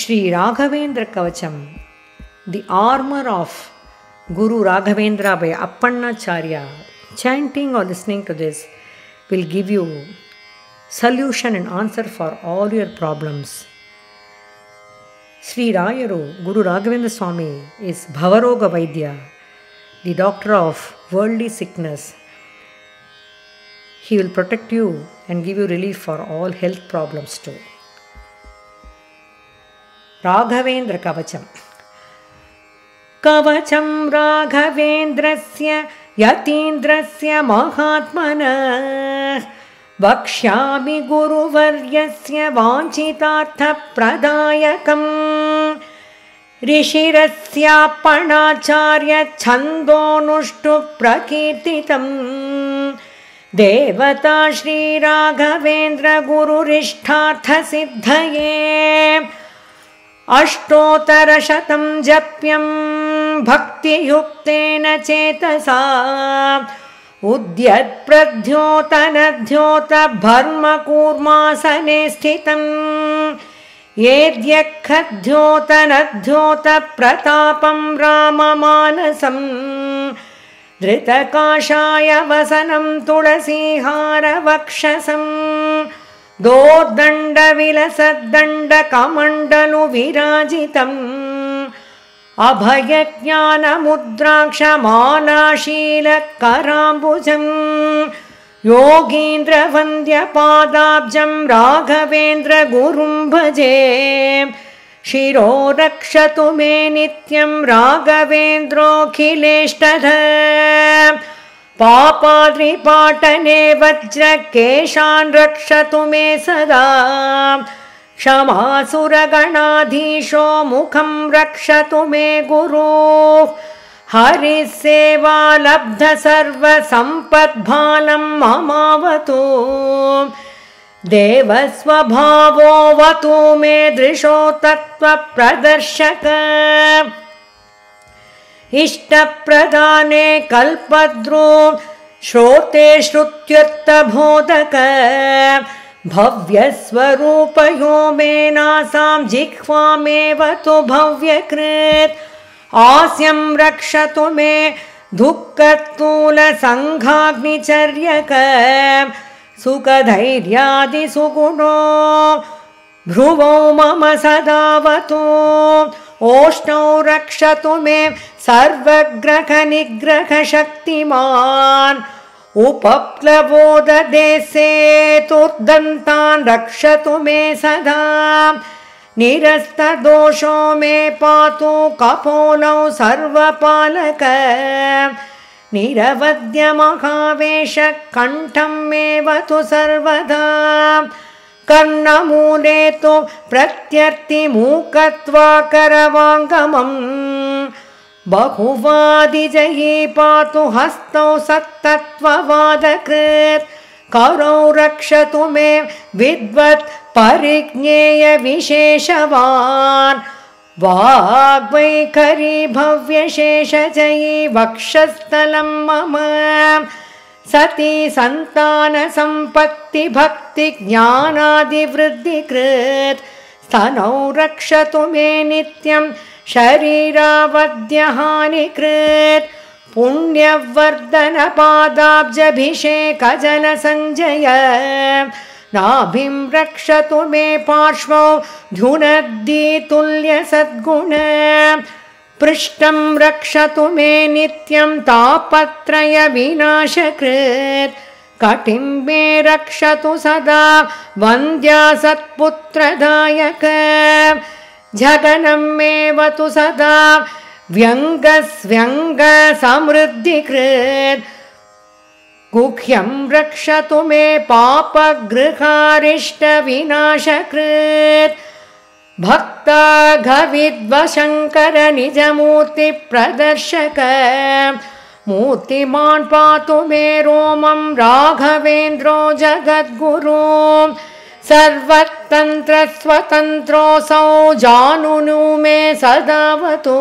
Sri Raghavendra Kavacham, the armor of Guru Raghavendra by Appannacharya, chanting or listening to this will give you solution and answer for all your problems. Sri Rayaru, Guru Raghavendra Swami, is Bhavaroga Vaidya, the doctor of worldly sickness. He will protect you and give you relief for all health problems too. Kavacham कवचं राघवेन्द्रस्य यतीन्द्रस्य महात्मनः। वक्ष्यामि गुरुवर्यस्य वाञ्छितार्थप्रदायकम्। ऋषिरस्यापणाचार्यच्छन्दोनुष्टुप्रकीर्तितम् देवता श्रीराघवेन्द्रगुरुरिष्ठार्थसिद्धये अष्टोत्तरशतं जप्यं भक्तियुक्तेन चेतसा उद्यत्प्रद्योतनद्योतभर्मकूर्मासने स्थितम् येद्यखद्योतनद्योतप्रतापं राममानसम् धृतकाषाय वसनं तुलसीहारवक्षसम् दोर्दण्डविलसद्दण्डकमण्डलुविराजितम् अभयज्ञानमुद्राक्षमानाशीलकराम्बुजम्। योगीन्द्रवन्द्यपादाब्जं राघवेन्द्रगुरुं भजे। शिरो रक्षतु मे नित्यं राघवेन्द्रोऽखिलेष्टध। पापाद्रिपाटने वज्रकेशान् रक्षतु मे सदा क्षमासुरगणाधीशो मुखं रक्षतु मे गुरो। हरिसेवा लब्ध सर्वसम्पद्भालं ममावतु। देवस्वभावोऽवतु मे दृशो तत्त्वप्रदर्शक। इष्टप्रदाने कल्पद्रो श्रोते श्रुत्युत्तबोधक भव्यस्वरूपयो मे नासां जिह्वामेव तु भव्यकृत्। आस्यं रक्षतु मे दुःखतूलसङ्घाग्निचर्यक सुखधैर्यादिसुगुणो। भ्रुवौ मम सदावतु। ओष्णौ रक्षतु मे सर्वग्रहनिग्रहशक्तिमान् उपप्लवोददेशेतुर्दन्तान् रक्षतु मे सदा। निरस्तदोषो मे पातु कपोलौ सर्वपालक। निरवद्यमहावेशकण्ठं मेवतु सर्वदा। कर्णमूले तु प्रत्यर्तिमूकत्वाकरवाङ्गमम् बहुवादिजयी पातु हस्तौ सत्तत्त्ववादकृत् करौ रक्षतु मे विद्वत् परिज्ञेयविशेषवान् वाग्वैखरी भव्यशेषजयी वक्षस्थलं मम। सती सन्तानसम्पत्तिभक्तिज्ञानादिवृद्धिकृत् स्तनौ रक्षतु मे नित्यं शरीरावद्यहानिकृत् पुण्यवर्धनपादाब्जभिषेकजलसञ्जय नाभिं रक्षतु मे पार्श्वौ ध्युनद्दितुल्यसद्गुण पृष्ठं रक्षतु मे नित्यं तापत्रयविनाशकृत्। कटिं मे रक्षतु सदा वन्द्या सत्पुत्रदायक जगनं मेवतु सदा व्यङ्गस्व्यङ्गसमृद्धिकृत्। गुह्यं रक्षतु मे पापगृहारिष्टविनाशकृत्। भक्ताघविद्वशङ्कर निजमूर्तिप्रदर्शक मूर्तिमान् पातु मे रोमं राघवेन्द्रो जगद्गुरु सर्वतन्त्रस्वतन्त्रोऽसौ जानुनु मे सदावतु।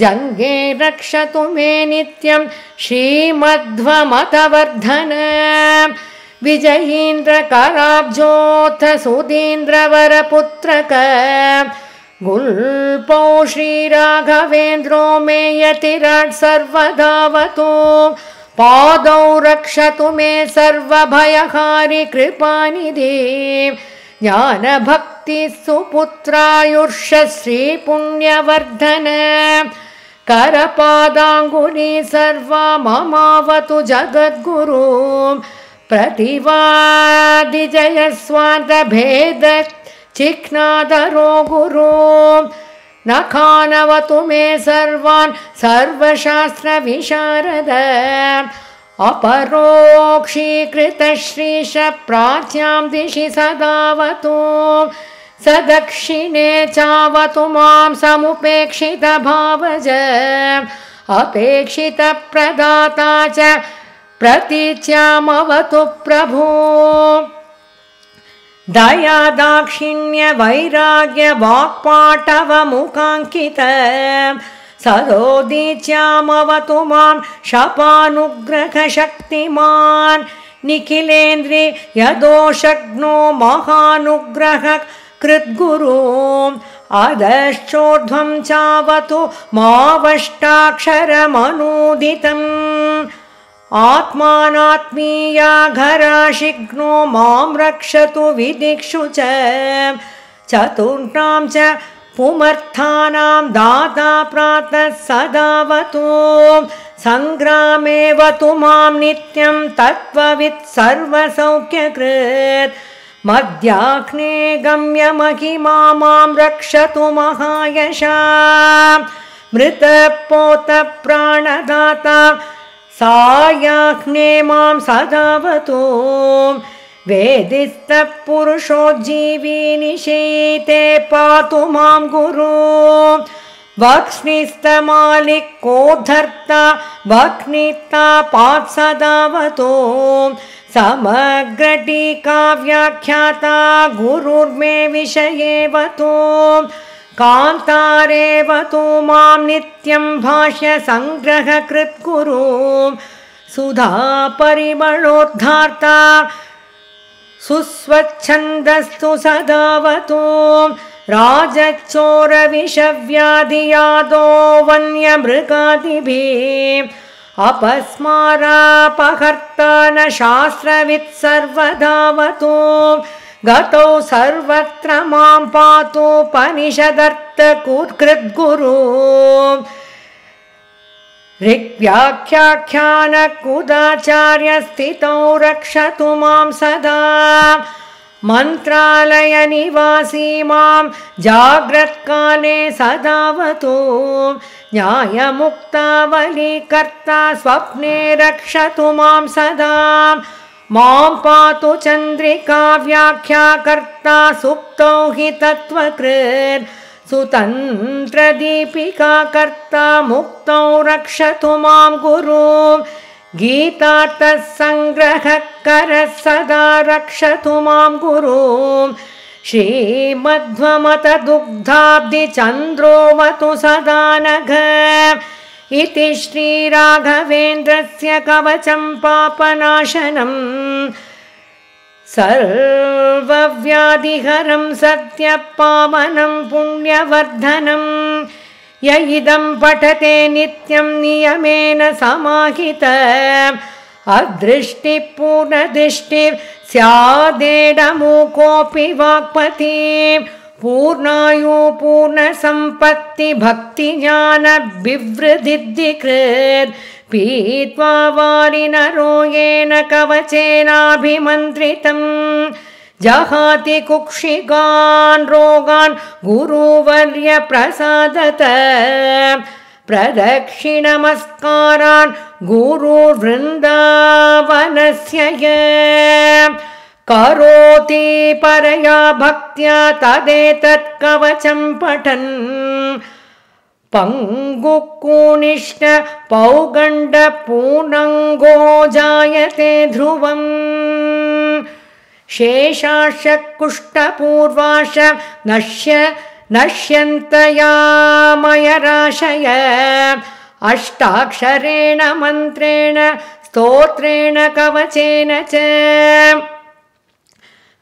जङ्गे रक्षतु मे नित्यं श्रीमध्वमतवर्धन। विजयीन्द्रकराब्जोऽथ सुधीन्द्रवरपुत्रक गुल्पौ श्रीराघवेन्द्रो मे यतिराट् सर्वदावतु पादौ रक्षतु मे सर्वभयहारि कृपानिधि ज्ञानभक्तिः सुपुत्रायुर्ष श्रीपुण्यवर्धन। करपादाङ्गुली सर्वा ममावतु जगद्गुरु। प्रतिवादिजयस्वान्तभेद चिह्नादरो गुरु। न खानवतु मे सर्वान् सर्वशास्त्रविशारद अपरोक्षीकृतश्रीश प्राच्यां दिशि सदावतु। स दक्षिणे चावतु मां समुपेक्षितभावज। अपेक्षितप्रदाता च प्रतीच्यामवतु प्रभो। दया दाक्षिण्य वाक्पाटवमुखाङ्कित सदोदीच्यामवतु मां शपानुग्रहशक्तिमान्। निखिलेन्द्रि यदोषग्नो महानुग्रह कृद्गुरु। अधश्चोर्ध्वं चावतु मावष्टाक्षरमनूदितम्। आत्मानात्मीया घराशिघ्नो मां रक्षतु विदिक्षु च। चतुर्णां च पुमर्थानां दाता प्रातः सदावतु। सङ्ग्रामेवतु मां नित्यं तत्त्ववित् सर्वसौख्यकृत्। मध्याह्ने गम्यमहिमा मां रक्षतु महायशा। मृतपोतप्राणदाता सायाह्ने मां सदावतु वेदिस्तपुरुषोज्जीवी निशीते पातु मां गुरु। वक्ष्णिस्तमालिकोद्धर्ता वक्निता पात्सदावतु समग्रटीकाव्याख्याता गुरुर्मे विषयेवतु कान्तारेवतु मां नित्यं भाष्यसङ्ग्रहकृत्कुरु सुधा परिमळोद्धार्ता सुस्वच्छन्दस्तु सदावतु। राजचोरविषव्याधियादो वन्यमृगादिभिः अपस्मारापहर्ता न शास्त्रवित् सर्वदावतु गतौ सर्वत्र मां पातोपनिषदर्थकृद्गुरु ऋग्व्याख्याख्यानकुदाचार्यस्थितौ रक्षतु मां सदा। मन्त्रालयनिवासी मां जाग्रत्काले सदावतु। न्यायमुक्तावलीकर्ता स्वप्ने रक्षतु मां सदा। मां पातु चन्द्रिका व्याख्याकर्ता सुप्तौ हि तत्त्वकृत् सुतन्त्रदीपिका कर्ता मुक्तौ रक्षतु मां गुरु। गीतार्थः सङ्ग्रहकरः सदा रक्षतु मां गुरु। श्रीमध्वमतदुग्धाब्धिचन्द्रोवतु सदा नघ इति श्रीराघवेन्द्रस्य कवचं पापनाशनम् सर्वव्याधिहरं सत्यपावनं पुण्यवर्धनं। य इदं पठते नित्यं नियमेन समाहित। अदृष्टिपूर्णदृष्टिः स्यादेडमुकोऽपि वाक्पति पूर्णायु पूर्णसम्पत्तिभक्तिज्ञानबिवृद्धिकृत् पीत्वा वारिनरो येन कवचेनाभिमन्त्रितम् जहाति कुक्षिगान् रोगान् गुरुवर्यप्रसादत। प्रदक्षिणमस्कारान् गुरुवृन्दावनस्य य। करोति परया भक्त्या तदेतत् कवचं पठन् पङ्गुकूनिष्ठ पौगण्डपूर्णङ्गो जायते ध्रुवम्। शेषाश कुष्ठपूर्वाश नश्य नश्यन्तयामयराशय। अष्टाक्षरेण मन्त्रेण स्तोत्रेण कवचेन च।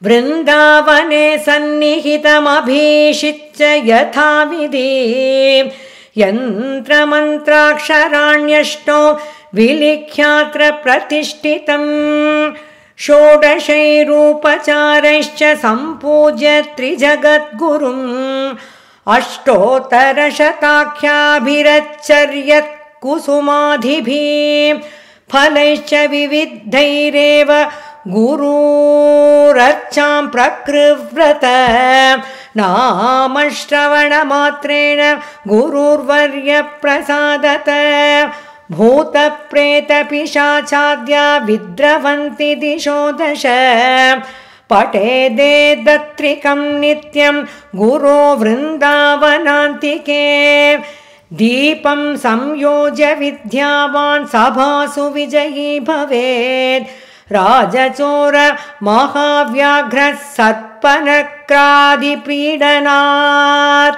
वृन्दावने सन्निहितमभीषिच्य यथाविधि यन्त्रमन्त्राक्षराण्यष्टो विलिख्यात्र प्रतिष्ठितम् षोडशैरूपचारैश्च सम्पूज्य त्रिजगद्गुरुम्। अष्टोत्तरशताख्याभिरच्चर्यत्कुसुमाधिभिः। फलैश्च विविधैरेव गुरूरर्चां प्रकृव्रत नामश्रवणमात्रेण गुरुर्वर्यप्रसादत। भूतप्रेतपिशाचाद्या विद्रवन्ति दिशो दश। पठेदे दत्रिकं नित्यं गुरो वृन्दावनान्तिके। दीपं संयोज्य विद्यावान् सभासु विजयी भवेत्। राजचोर महाव्याघ्रः सत्पनक्रादिपीडनात्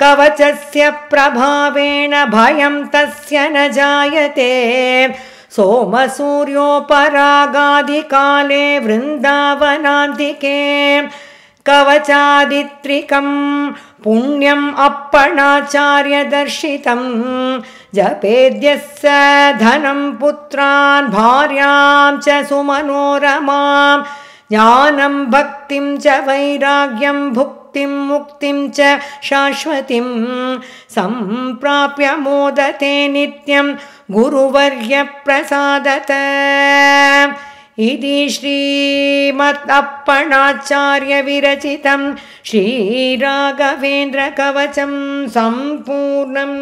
कवचस्य प्रभावेण भयं तस्य न जायते। सोमसूर्योपरागादिकाले वृन्दावनान्तिके। कवचादित्रिकं पुण्यम् अपणाचार्यदर्शितं। जपेद्यस्य धनं पुत्रान् भार्यां च सुमनोरमां ज्ञानं भक्तिं च वैराग्यं भुक्तिं मुक्तिं च शाश्वतीं। सम्प्राप्य मोदते नित्यं गुरुवर्यप्रसादत। इति श्रीमदप्पणाचार्यविरचितं श्रीराघवेन्द्रकवचं सम्पूर्णम्।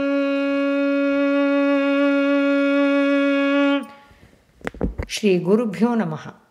श्रीगुरुभ्यो नमः